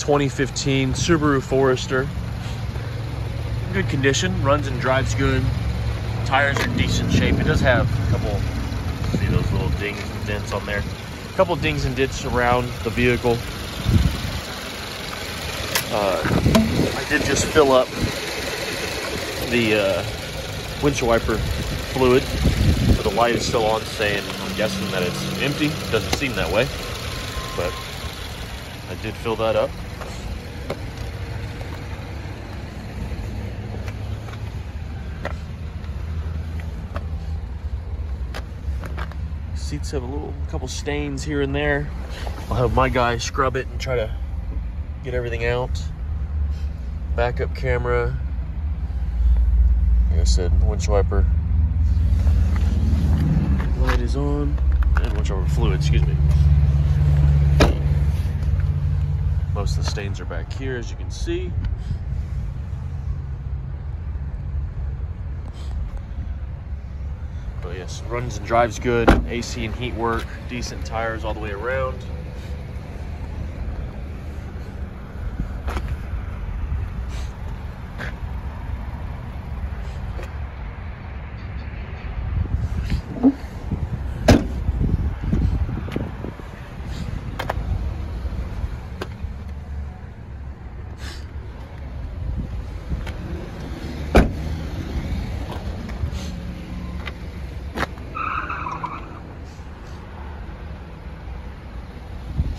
2015 Subaru Forester. Good condition, runs and drives good. Tires are in decent shape. It does have a couple, see those little dings and dents on there. A couple dings and dents around the vehicle. Uh, I did just fill up the uh, windshield wiper fluid, but the light is still on saying, I'm guessing that it's empty. Doesn't seem that way, but I did fill that up. Seats have a little couple stains here and there. I'll have my guy scrub it and try to get everything out. Backup camera. Like I said, windshield wiper. Light is on. And windshield fluid, excuse me. Most of the stains are back here, as you can see. Yes, runs and drives good. AC and heat work. Decent tires all the way around.